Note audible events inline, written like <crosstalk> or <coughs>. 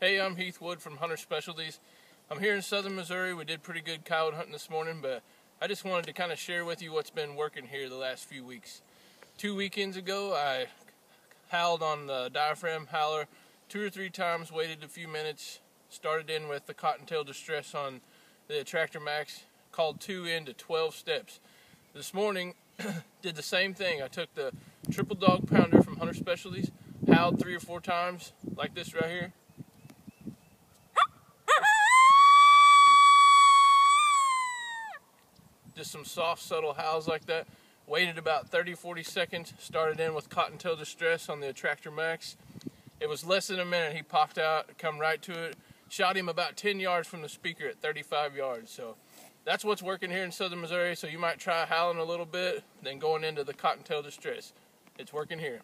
Hey, I'm Heath Wood from Hunter Specialties. I'm here in southern Missouri. We did pretty good coyote hunting this morning, but I just wanted to kind of share with you what's been working here the last few weeks. Two weekends ago, I howled on the diaphragm howler two or three times, waited a few minutes, started in with the cottontail distress on the Attractor Max, called two into 12 steps. This morning, <coughs> did the same thing. I took the triple dog pounder from Hunter Specialties, howled three or four times, like this right here. Just some soft, subtle howls like that. Waited about 30, 40 seconds. Started in with Cottontail Distress on the Attractor Max. It was less than a minute. He popped out, come right to it. Shot him about 10 yards from the speaker at 35 yards. So that's what's working here in southern Missouri. So you might try howling a little bit, then going into the Cottontail Distress. It's working here.